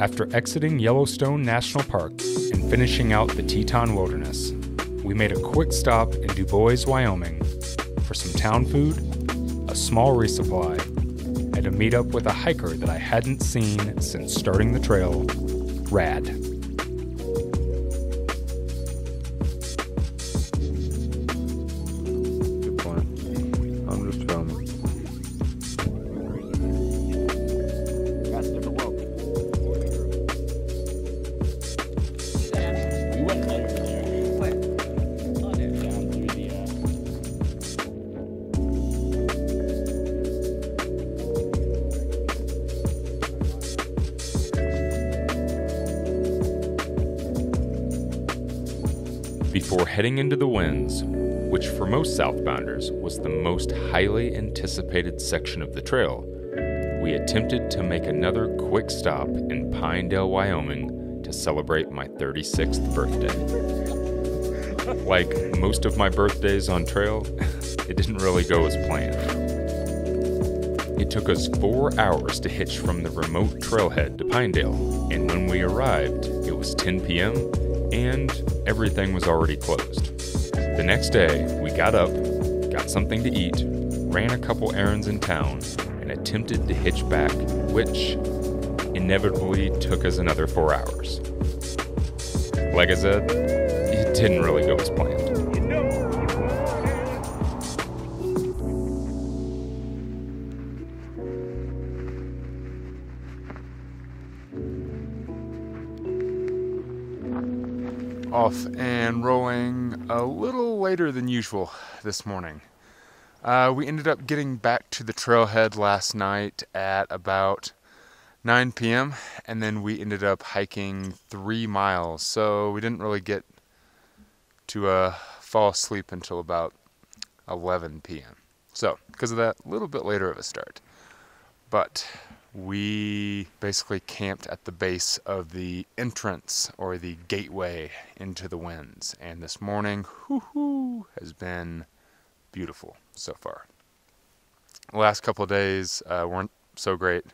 After exiting Yellowstone National Park and finishing out the Teton Wilderness, we made a quick stop in Dubois, Wyoming for some town food, a small resupply, and a meet up with a hiker that I hadn't seen since starting the trail, Rad. Heading into the winds, which for most southbounders was the most highly anticipated section of the trail, we attempted to make another quick stop in Pinedale, Wyoming to celebrate my 36th birthday. Like most of my birthdays on trail, it didn't really go as planned. It took us four hours to hitch from the remote trailhead to Pinedale, and when we arrived, it was 10 p.m. and everything was already closed. The next day, we got up, got something to eat, ran a couple errands in town, and attempted to hitch back, which inevitably took us another four hours. Like I said, it didn't really go as planned. Off and rolling a little later than usual this morning. Uh, we ended up getting back to the trailhead last night at about 9 p.m. and then we ended up hiking three miles. So we didn't really get to uh, fall asleep until about 11 p.m. So, because of that, a little bit later of a start. But we basically camped at the base of the entrance or the gateway into the winds. And this morning, whoo has been beautiful so far. The last couple days uh, weren't so great.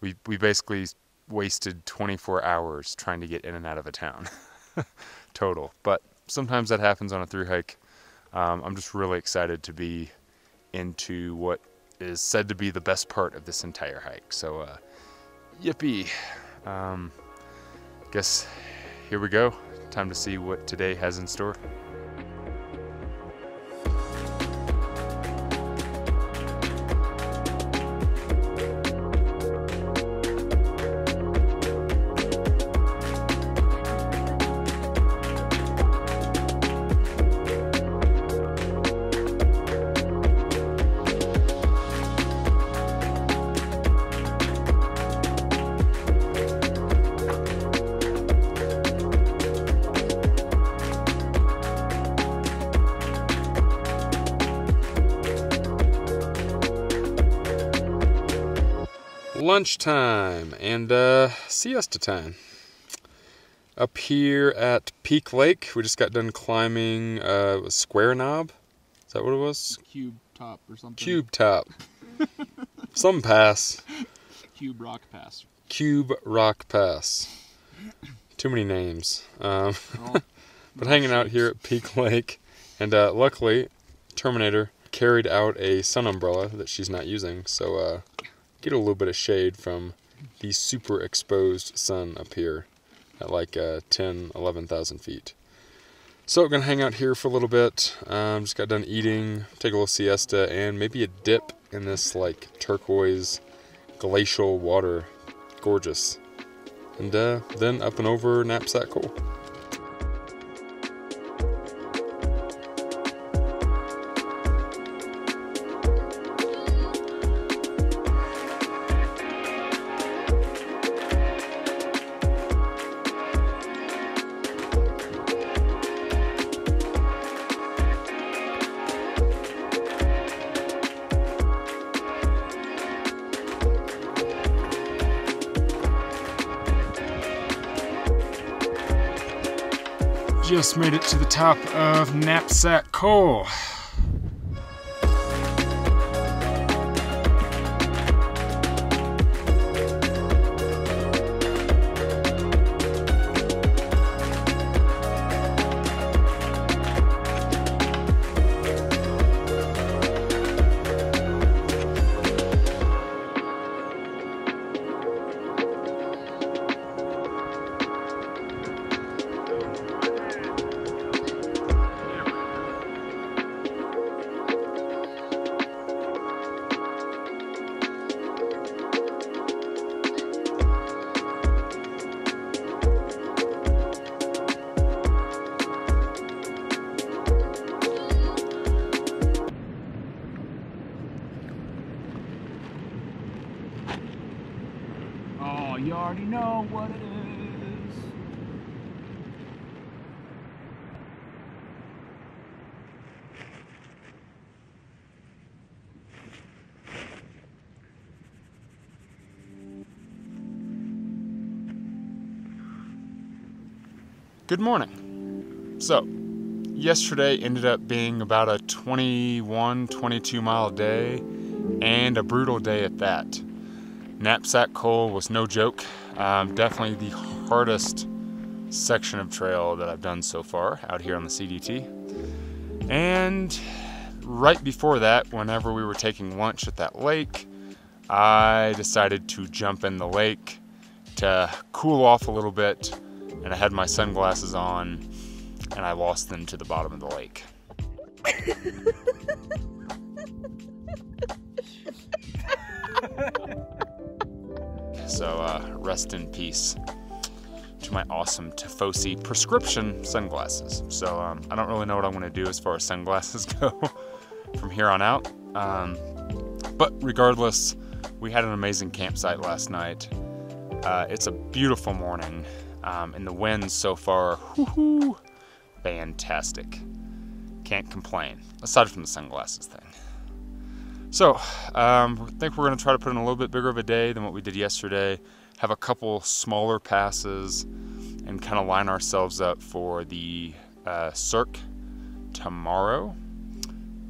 We we basically wasted 24 hours trying to get in and out of a town total. But sometimes that happens on a through hike. Um, I'm just really excited to be into what is said to be the best part of this entire hike. So, uh, yippee! Um, guess here we go. Time to see what today has in store. Lunchtime and uh, siesta time. Up here at Peak Lake, we just got done climbing uh, Square Knob. Is that what it was? Cube top or something. Cube Top. Some pass. Cube rock pass. Cube Rock Pass. Too many names. Um, but hanging out here at Peak Lake, and uh, luckily, Terminator carried out a sun umbrella that she's not using, so uh, get a little bit of shade from the super exposed sun up here at like uh, 10, 11,000 feet. So, I'm gonna hang out here for a little bit. Um, just got done eating, take a little siesta, and maybe a dip in this like turquoise glacial water. Gorgeous. And uh, then up and over Knapsack Col. Just made it to the top of Knapsack Col. Oh, you already know what it is. Good morning. So, yesterday ended up being about a 21, 22 mile day and a brutal day at that. Knapsack Col was no joke. Um, definitely the hardest section of trail that I've done so far out here on the CDT. And right before that, whenever we were taking lunch at that lake, I decided to jump in the lake to cool off a little bit and I had my sunglasses on and I lost them to the bottom of the lake. so, uh, rest in peace to my awesome Tifosi prescription sunglasses. So, um, I don't really know what I'm going to do as far as sunglasses go from here on out. Um, but regardless, we had an amazing campsite last night. Uh, it's a beautiful morning, um, and the winds so far, fantastic. Can't complain, aside from the sunglasses thing. So, um, I think we're going to try to put in a little bit bigger of a day than what we did yesterday. Have a couple smaller passes and kind of line ourselves up for the uh, Cirque tomorrow.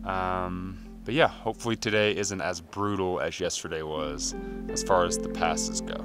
Um, but yeah, hopefully today isn't as brutal as yesterday was as far as the passes go.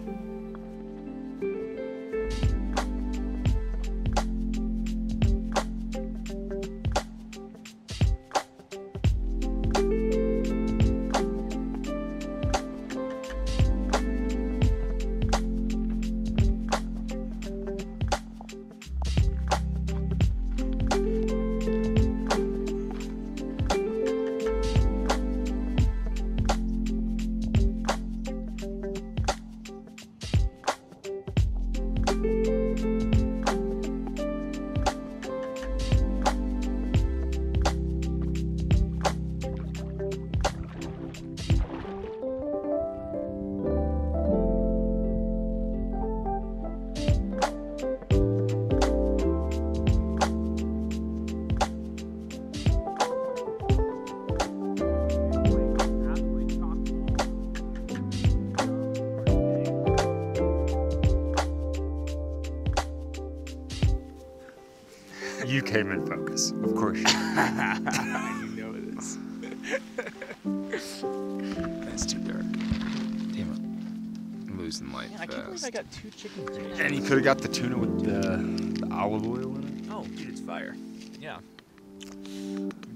Losing Man, I can't believe. I got two chicken dinners. And you could have got the tuna with the, the olive oil in it. Oh, dude, it's fire. Yeah.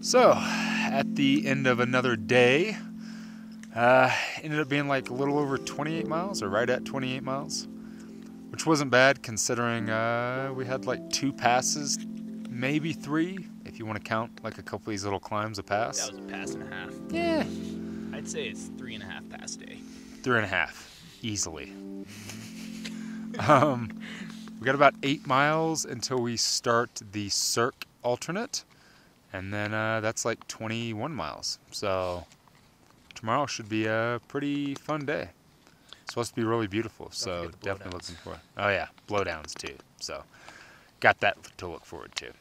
So, at the end of another day, uh, ended up being like a little over 28 miles, or right at 28 miles, which wasn't bad considering uh, we had like two passes, maybe three, if you want to count like a couple of these little climbs a pass. That was a pass and a half. yeah, I'd say it's three and a half pass day. three and a half, easily. um, we got about eight miles until we start the Cirque alternate, and then uh, that's like 21 miles. So tomorrow should be a pretty fun day. It's supposed to be really beautiful, so forget the definitely looking for. Oh yeah, blowdowns too. So got that to look forward to.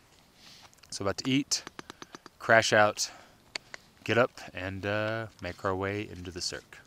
So about to eat, crash out, get up, and uh, make our way into the Cirque.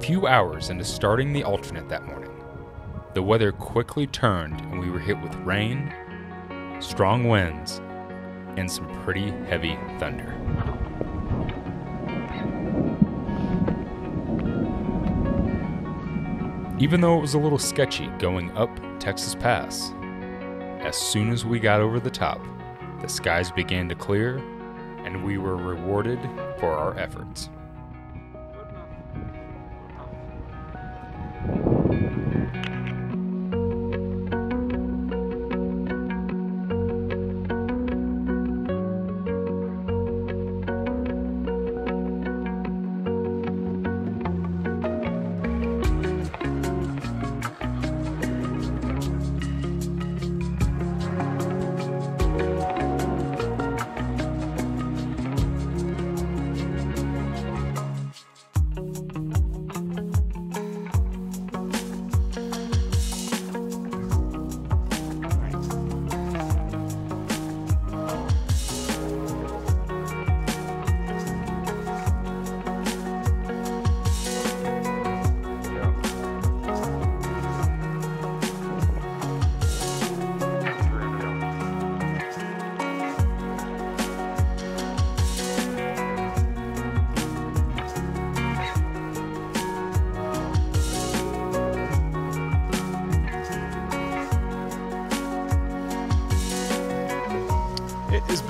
Few hours into starting the alternate that morning, the weather quickly turned and we were hit with rain, strong winds, and some pretty heavy thunder. Even though it was a little sketchy going up Texas Pass, as soon as we got over the top, the skies began to clear and we were rewarded for our efforts.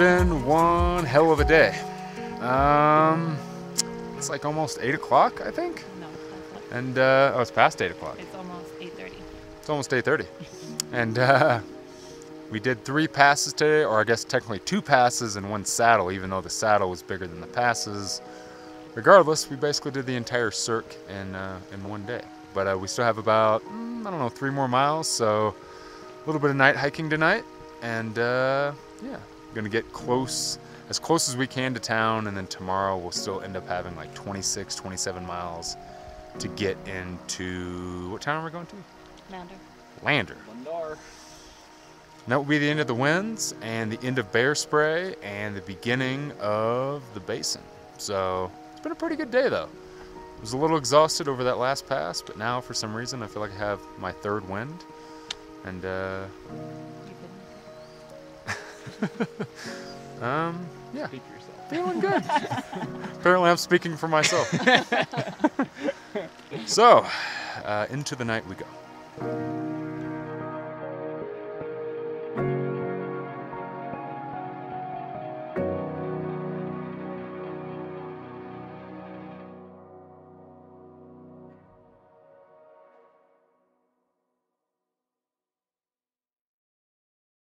Been one hell of a day. Um, it's like almost eight o'clock, I think, No, and uh, oh, it's past eight o'clock. It's almost 8:30. It's almost 8:30, and uh, we did three passes today, or I guess technically two passes and one saddle, even though the saddle was bigger than the passes. Regardless, we basically did the entire Cirque in uh, in one day. But uh, we still have about mm, I don't know three more miles, so a little bit of night hiking tonight, and uh, yeah, gonna get close as close as we can to town, and then tomorrow we'll still end up having like 26, 27 miles to get into what town are we going to? Lander. Lander. Lindar. And that will be the end of the winds and the end of Bear Spray and the beginning of the basin. So it's been a pretty good day though. I was a little exhausted over that last pass, but now for some reason I feel like I have my third wind. And uh, You could um, yeah, Speak for yourself. feeling good. Apparently I'm speaking for myself. so, uh, into the night we go.